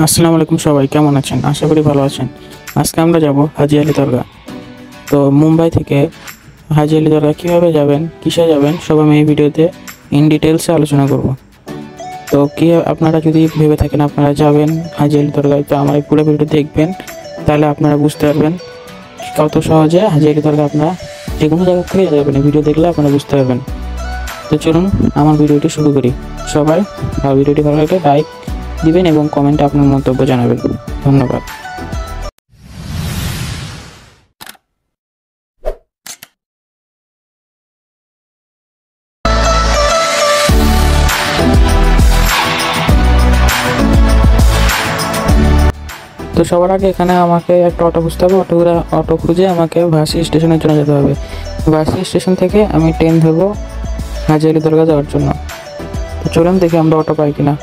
আসসালামু আলাইকুম সবাই, কেমন আছেন? আশা করি ভালো আছেন। আজকে আমরা যাব হাজি আলি দরগা। তো মুম্বাই থেকে হাজি আলি দরগা কীভাবে যাবেন, কিসে যাবেন, সব আমি এই ভিডিওতে ইন ডিটেলসে আলোচনা করব। তো কি আপনারা যদি ভেবে থাকেন আপনারা যাবেন হাজি আলি দরগায়, তো আমার এই পুরো ভিডিও দেখবেন, তাহলে আপনারা বুঝতে পারবেন কত সহজে হাজি আলি দরগা আপনারা যে কোনো জায়গা থেকে যাবেন ভিডিও দেখলে আপনারা বুঝতে পারবেন। তো চলুন আমার ভিডিওটি শুরু করি। সবাই ভিডিওটি ভালো লাগলে লাইক দিবেন এবং কমেন্টে আপনার মন্তব্য জানাবেন। ধন্যবাদ। তো সবার আগে এখানে আমাকে একটা অটো খুঁজতে হবে। অটো অটো খুঁজে আমাকে ভাসি স্টেশনের জন্য যেতে হবে। ভাসি স্টেশন থেকে আমি ট্রেন ধরবো হাজারি দরগা যাওয়ার জন্য। তো চলুন দেখি আমরা অটো পাই কিনা।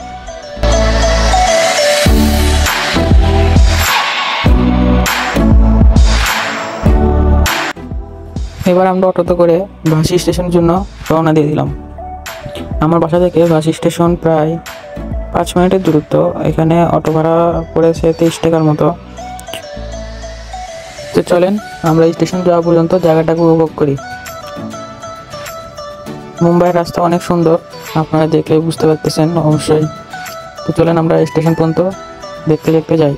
এবার আমরা অটোতে করে ভাসি স্টেশনের জন্য রওনা দিয়ে দিলাম। আমার বাসা থেকে ভাসি স্টেশন প্রায় পাঁচ মিনিটের দূরত্ব। এখানে অটো ভাড়া পড়েছে তেইশ টাকার মতো। তো চলেন, আমরা স্টেশন যাওয়া পর্যন্ত জায়গাটাকে উপভোগ করি। মুম্বাইয়ের রাস্তা অনেক সুন্দর, আপনারা দেখলে বুঝতে পারতেছেন অবশ্যই। তো চলেন আমরা স্টেশন পর্যন্ত দেখতে দেখতে যাই।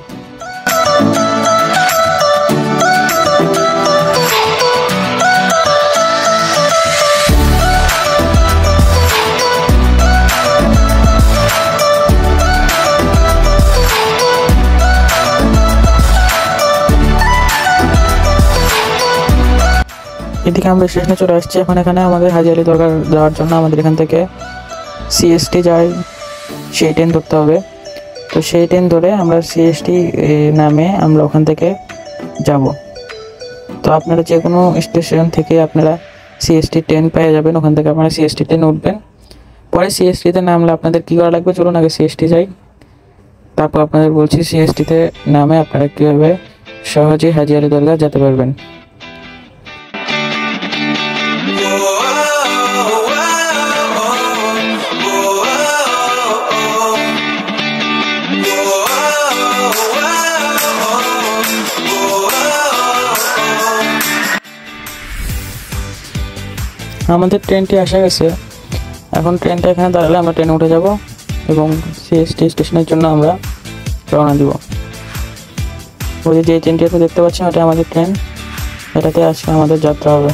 এদিকে আমরা স্টেশনে চলে আসছি। এখন এখানে আমাদের হাজি আলি দরকার যাওয়ার জন্য আমাদের এখান থেকে সিএসটি যাই সেই ট্রেন ধরতে হবে। তো সেই ট্রেন ধরে আমরা সিএসটি নামে আমরা ওখান থেকে যাব। তো আপনারা যে কোনো স্টেশন থেকে আপনারা সিএসটি ট্রেন পেয়ে যাবেন। ওখান থেকে আপনারা সিএসটি ট্রেন উঠবেন। পরে সিএসটিতে নামলে আপনাদের কী করা লাগবে? চলুন আগে সিএসটি যাই। তারপর আপনাদের বলছি সিএসটিতে নামে আপনারা কীভাবে সহজেই হাজি আলি দরগা যেতে পারবেন। আমাদের ট্রেনটি আসা গেছে। এখন ট্রেনটা এখানে দাঁড়ালে আমরা ট্রেনে উঠে যাব এবং সিএসটি স্টেশনের জন্য আমরা রওনা দিব। ওই যে ট্রেনটি আপনি দেখতে পাচ্ছেন, ওটা আমাদের ট্রেন এটাতে আজকে আমাদের যাত্রা হবে।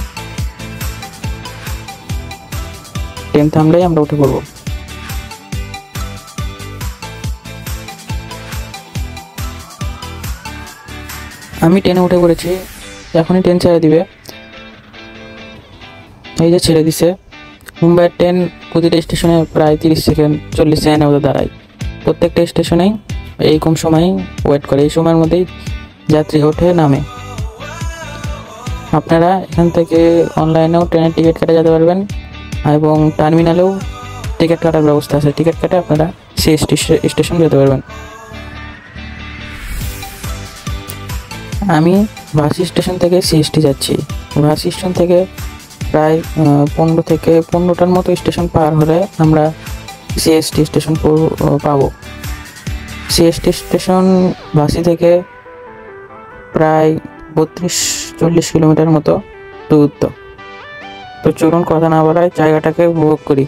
ট্রেন থামলেই আমরা উঠে পড়ব। আমি ট্রেনে উঠে পড়েছি। এখনই ট্রেন ছেড়ে দিবে। এই যে ছেড়ে দিছে। মুম্বাইয়ের ট্রেন প্রতিটা স্টেশনে প্রায় তিরিশ সেকেন্ড চল্লিশ সেকেন্ডের মতো দাঁড়ায়। প্রত্যেকটা স্টেশনেই এই কম ওয়েট করে। এই সময়ের মধ্যেই যাত্রী ওঠে নামে। আপনারা এখান থেকে অনলাইনেও ট্রেনের টিকিট কেটে যেতে পারবেন এবং টার্মিনালেও টিকিট কাটার ব্যবস্থা আছে। টিকিট কেটে আপনারা সেই স্টেশন যেতে পারবেন। আমি ভাসি স্টেশন থেকে সিএসটি যাচ্ছি। ভাসি স্টেশন থেকে প্রায় পনেরো থেকে পনেরোটার মতো স্টেশন পার হলে আমরা সিএসটি স্টেশন পাবো। সিএসটি স্টেশন বাসি থেকে প্রায় বত্রিশ, চল্লিশ কিলোমিটার মতো দূরত্ব। তো চলুন কথা না বলায় জায়গাটাকে উপভোগ করি।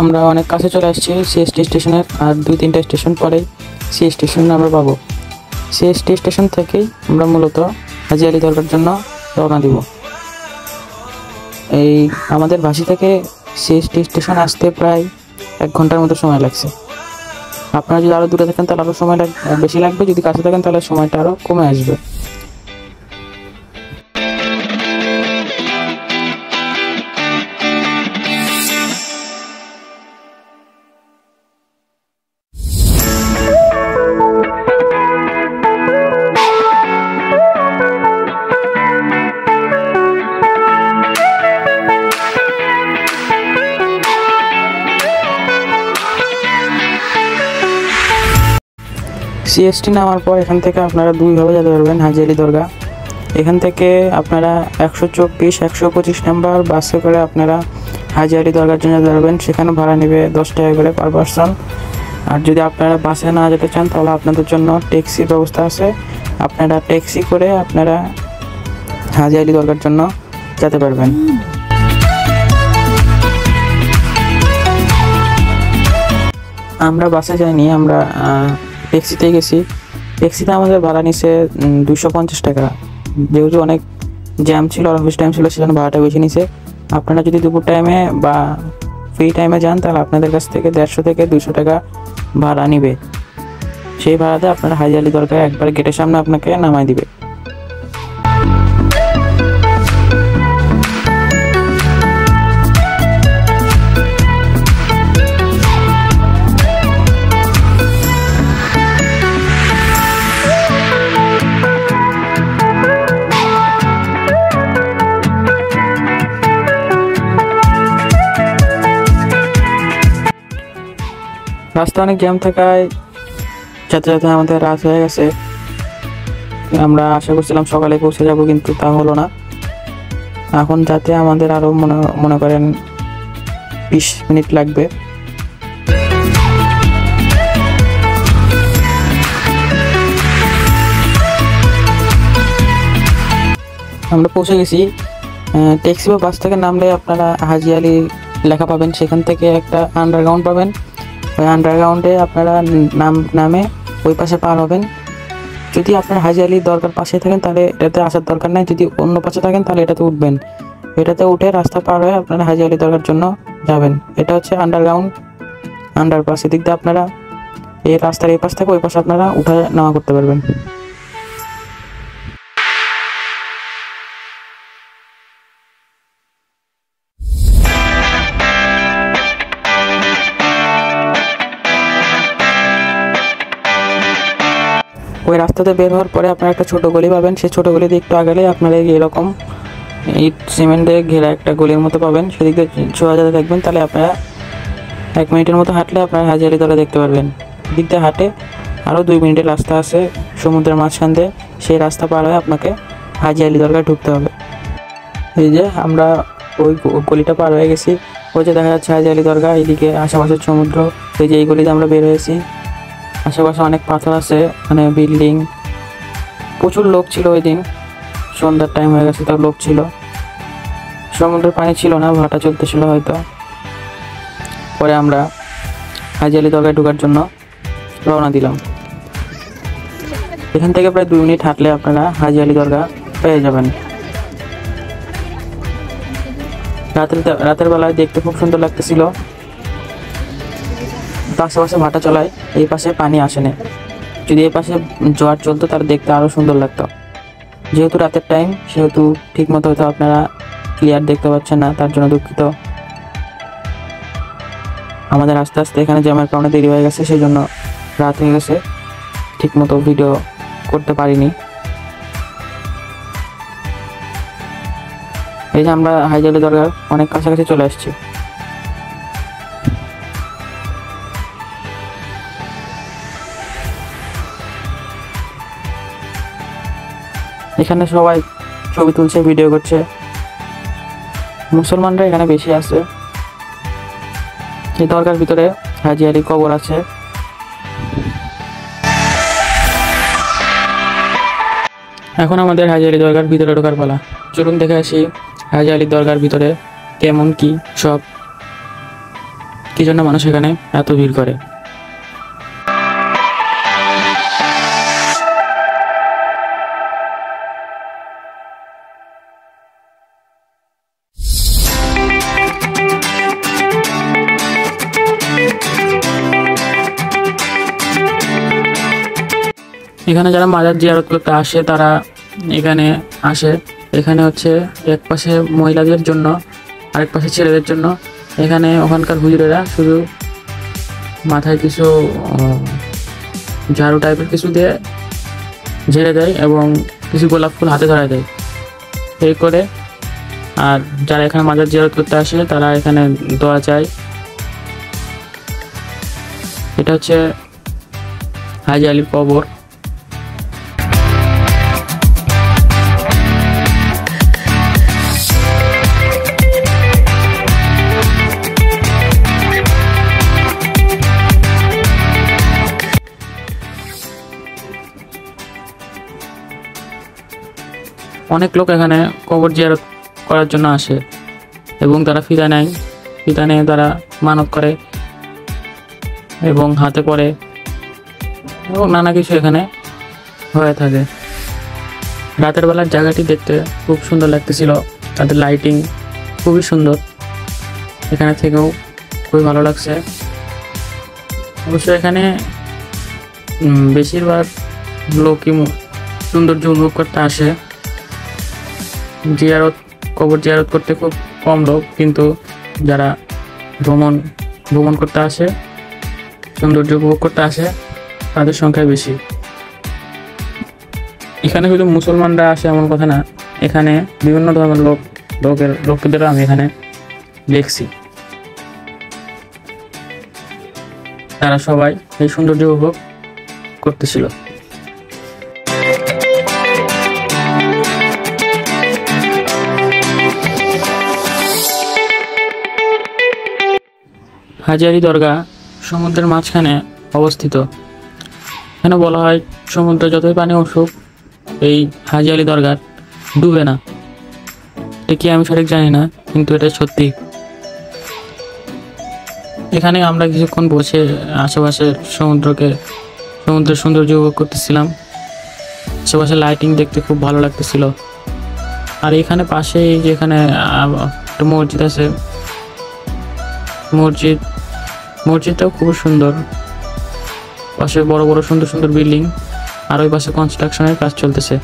আমরা অনেক কাছে চলে আসছি সিএসটি স্টেশনের আর দুই তিনটা স্টেশন পরে সি স্টেশন আমরা পাবো। সিএসটি স্টেশন থেকেই আমরা মূলত হাজি আলি দরকার জন্য রওনা দিব। এই আমাদের ভাসি থেকে সিএসটি স্টেশন আসতে প্রায় এক ঘণ্টার মতো সময় লাগছে। আপনারা যদি আরও দূরে থাকেন তাহলে আরও সময় বেশি লাগবে, যদি কাছে থাকেন তাহলে সময়টা আরও কমে আসবে। সিএসটি নামার পর এখান থেকে আপনারা দুইভাবে যেতে পারবেন হাজি আলি দরগা। এখান থেকে আপনারা একশো চব্বিশ, একশো পঁচিশ নাম্বার বাসে করে আপনারা হাজি আলি দরগার জন্য যেতে পারবেন। সেখানে ভাড়া নেবে দশ টাকা করে পার পার্সন আর যদি আপনারা বাসে না যেতে চান, তাহলে আপনাদের জন্য ট্যাক্সির ব্যবস্থা আছে। আপনারা ট্যাক্সি করে আপনারা হাজি আলি দরগার জন্য যেতে পারবেন। আমরা বাসে যাইনি, আমরা ট্যাক্সিতে গেছি। ট্যাক্সিতে আমাদের ভাড়া নিছে দুশো পঞ্চাশ টাকা। যেহেতু অনেক জ্যাম ছিল, আর অফিস টাইম ছিল সেখানে ভাড়াটা বেশি নিছে। আপনারা যদি দুপুর টাইমে বা ফ্রি টাইমে যান, তাহলে আপনাদের কাছ থেকে দেড়শো থেকে দুশো টাকা ভাড়া নিবে। সেই ভাড়াতে আপনার হাজারি দরকার একবার গেটের সামনে আপনাকে নামাই দিবে। রাস্তা অনেক জ্যাম থাকায় যেতে যেতে আমাদের রাত হয়ে গেছে। আমরা আশা করছিলাম সকালে পৌঁছে যাব, কিন্তু তা হলো না। এখন যাতে আমাদের আরও মনে মনে করেন বিশ মিনিট লাগবে। আমরা পৌঁছে গেছি। ট্যাক্সি বা বাস থেকে নামলে আপনারা হাজি আলি লেখা পাবেন। সেখান থেকে একটা আন্ডারগ্রাউন্ড পাবেন। ওই আন্ডারগ্রাউন্ডে আপনারা নাম, নামে ওই পাশে পার হবেন। যদি আপনার হাজি আলির দরকার পাশে থাকেন, তাহলে এটাতে আসার দরকার নাই। যদি অন্য পাশে থাকেন, তাহলে এটাতে উঠবেন। এটাতে উঠে রাস্তা পার হয়ে আপনারা হাজি আলি দরকার জন্য যাবেন। এটা হচ্ছে আন্ডারগ্রাউন্ড আন্ডারপাস এদিক দিয়ে আপনারা এই রাস্তার এই পাশ থেকে ওই পাশে আপনারা উঠে নেওয়া করতে পারবেন। ওই রাস্তাতে বের হওয়ার পরে আপনারা একটা ছোট গলি পাবেন। সেই ছোট গলি দিয়ে একটু আগালে আপনারা এরকম ইট সিমেন্ট দিয়ে ঘেরা একটা গলির মতো পাবেন। সেদিক দিয়ে ছোঁয়া যাতে দেখবেন, তাহলে আপনারা এক মিনিটের মতো হাঁটলে আপনারা হাজারি দলে দেখতে পারবেন। দিক দিয়ে হাঁটে আরও দুই মিনিটের রাস্তা আছে সমুদ্রের মাঝখান দিয়ে। সেই রাস্তা পার হয়ে আপনাকে হাজি আলি দরগায় ঢুকতে হবে। এই যে আমরা ওই গলিটা পার হয়ে গেছি। ওই যে দেখা যাচ্ছে হাজি আলি দরগা এইদিকে আশেপাশের সমুদ্র। এই যে এই গলিতে আমরা বের হয়েছি। আশেপাশে অনেক পাথর আছে মানে বিল্ডিং প্রচুর লোক ছিল ওই দিন। সন্ধ্যার টাইম হয়ে গেছে, তার লোক ছিল। সমুদ্রের পানি ছিল না, ভাটা চলতেছিল হয়তো। পরে আমরা হাজি আলি দরগায় ঢোকার জন্য রওনা দিলাম। এখান থেকে প্রায় দুই মিনিট হাঁটলে আপনারা হাজি আলি দরগা পেয়ে যাবেন। রাতের রাতের বেলায় দেখতে খুব সুন্দর লাগতেছিল। আশেপাশে ভাটা চলায়, এই পাশে পানি আসে না যদি এই পাশে জোয়ার চলতো, তাহলে দেখতে আরও সুন্দর লাগতো। যেহেতু রাতের টাইম সেহেতু ঠিক মতো হয়তো আপনারা ক্লিয়ার দেখতে পাচ্ছেন না, তার জন্য দুঃখিত। আমাদের আস্তে আস্তে এখানে জ্যামের কারণে দেরি হয়ে গেছে সেই জন্য রাত হয়ে গেছে। ঠিক মতো ভিডিও করতে পারিনি। এই যে আমরা হাইজালি দরকার অনেক কাছাকাছি চলে আসছি। এখানে সবাই ছবি তুলছে ভিডিও করছে। মুসলমানরা এখানে বেশি আছে। এই দরগার ভিতরে হাজি আলী কবর আছে। এখন আমাদের হাজি আলী দরগার ভিতরে ঢোকার পালা। চলুন দেখে আসি হাজি আলীর দরগার ভিতরে কেমন কি সব। কি জন্য মানুষ এখানে এত ভিড় করে? এখানে যারা মাজার জিয়ারত করতে আসে, তারা এখানে আসে। এখানে হচ্ছে এক পাশে মহিলাদের জন্য, আরেক পাশে ছেলেদের জন্য। এখানে ওখানকার হুজুরেরা শুধু মাথায় কিছু ঝাড়ু টাইপের কিছু দিয়ে ঝেড়ে দেয় এবং কিছু গোলাপ ফুল হাতে ধরায় দেয়। এই করে আর যারা এখানে মাজার জিয়ারত করতে আসে, তারা এখানে দোয়া চায়। এটা হচ্ছে হাজি আলীর কবর। অনেক লোক এখানে কবর জিয়ারত করার জন্য আসে এবং তারা ফিতা নেয়। ফিতা নিয়ে তারা মানত করে এবং হাতে করে এবং নানা কিছু এখানে হয়ে থাকে। রাতের বেলার জায়গাটি দেখতে খুব সুন্দর লাগতেছিল। তাদের লাইটিং খুবই সুন্দর। এখানে থেকেও খুবই ভালো লাগছে। অবশ্য এখানে বেশিরভাগ লোকই সৌন্দর্য উপভোগ করতে আসে। জিয়ারত, কবর জিয়ারত করতে খুব কম লোক, কিন্তু যারা ভ্রমণ ভ্রমণ করতে আসে, সৌন্দর্য উপভোগ করতে আসে, তাদের সংখ্যা বেশি। এখানে শুধু মুসলমানরা আসে এমন কথা না, এখানে বিভিন্ন ধরনের লোক, লোকের, লোকদেরও আমি এখানে দেখছি। তারা সবাই এই সৌন্দর্য উপভোগ করতেছিল। হাজারি দরগা সমুদ্রের মাঝখানে অবস্থিত। এখানে বলা হয়, সমুদ্রে যতই পানি উঠুক এই হাজি আলী দরগার ডুবে না। এটা কি আমি সঠিক জানি না, কিন্তু এটা সত্যি। এখানে আমরা কিছুক্ষণ বসে আশেপাশের সমুদ্রকে, সমুদ্রের সৌন্দর্য উপভোগ করতেছিলাম। আশেপাশে লাইটিং দেখতে খুব ভালো লাগতেছিল। আর এখানে পাশেই যেখানে একটা মসজিদ আছে মসজিদ। মসজিদটাও খুব সুন্দর। পাশে বড় বড় সুন্দর সুন্দর বিল্ডিং। আর ওই পাশে কনস্ট্রাকশনের কাজ চলতেছে।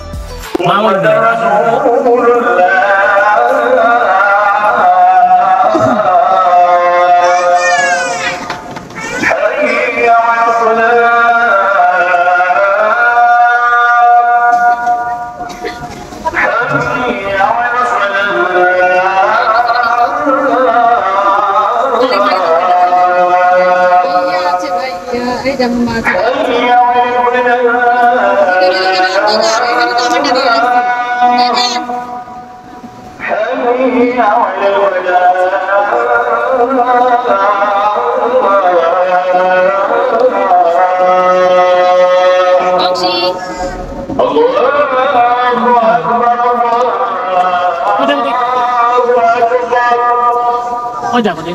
Ôi trời ơi.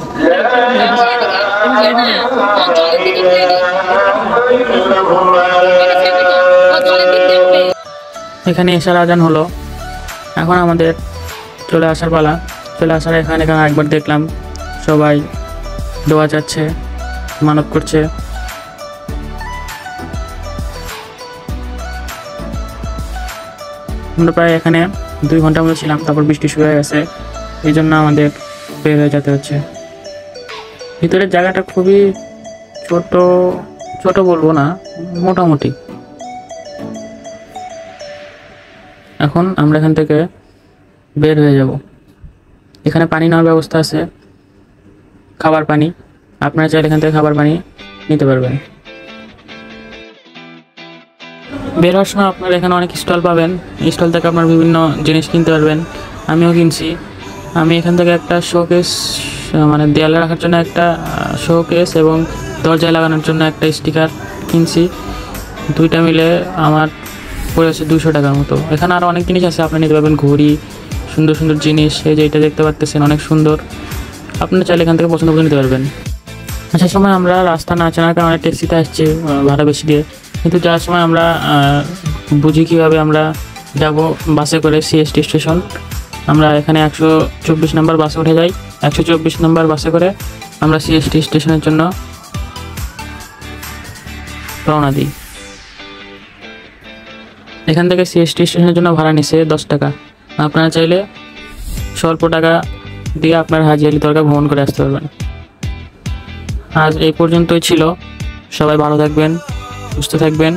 Em dễ nè. এখানে এসার আজান হলো। এখন আমাদের চলে আসার পালা। চলে আসার এখানে এখানে একবার দেখলাম। সবাই দোয়া যাচ্ছে মানত করছে। আমরা প্রায় এখানে দুই ঘণ্টা মতো ছিলাম, তারপর বৃষ্টি শুরু হয়ে গেছে। এই জন্য আমাদের বের হয়ে যেতে হচ্ছে। ভিতরের জায়গাটা খুবই ছোট ছোট বলব না, মোটামুটি। এখন আমরা এখান থেকে বের হয়ে যাব। এখানে পানি নেওয়ার ব্যবস্থা আছে। খাবার পানি, আপনারা চাইলে এখান থেকে খাবার পানি নিতে পারবেন। বের হওয়ার সময় আপনারা এখানে অনেক স্টল পাবেন। স্টল থেকে আপনার বিভিন্ন জিনিস কিনতে পারবেন। আমিও কিনছি। আমি এখান থেকে একটা শোকেস মানে দেয়ালে রাখার জন্য একটা শোকেস এবং দরজায় লাগানোর জন্য একটা স্টিকার কিনছি। দুইটা মিলে আমার পড়েছে দুশো টাকার মতো। এখানে আরও অনেক জিনিস আছে, আপনি নিতে পারবেন ঘড়ি, সুন্দর সুন্দর জিনিস, এই যে এটা দেখতে পাচ্ছেন অনেক সুন্দর। আপনি চাইলে এখান থেকে পছন্দ করে নিতে পারবেন। আসার সময় আমরা রাস্তা না চেনার কারণে ট্যাক্সিতে আসছি ভাড়া বেশি দিয়ে। কিন্তু যাওয়ার সময় আমরা বুঝি কীভাবে আমরা যাব বাসে করে সিএসটি স্টেশন। আমরা এখানে একশো চব্বিশ নম্বর বাসে উঠে যাই। একশো চব্বিশ নম্বর বাসে করে আমরা সিএসটি স্টেশনের জন্য রওনা দিই। এখান থেকে সিএসটি স্টেশনের জন্য ভাড়া নিছে দশ টাকা। আপনারা চাইলে স্বল্প টাকা দিয়ে আপনার হাজি আলি দরগা ভ্রমণ করে আসতে পারবেন। আজ এই পর্যন্তই ছিল। সবাই ভালো থাকবেন, সুস্থ থাকবেন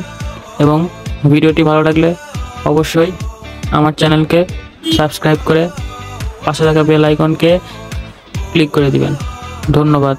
এবং ভিডিওটি ভালো লাগলে অবশ্যই আমার চ্যানেলকে সাবস্ক্রাইব করে পাশে থাকা বেল আইকনকে ক্লিক করে দিবেন। ধন্যবাদ।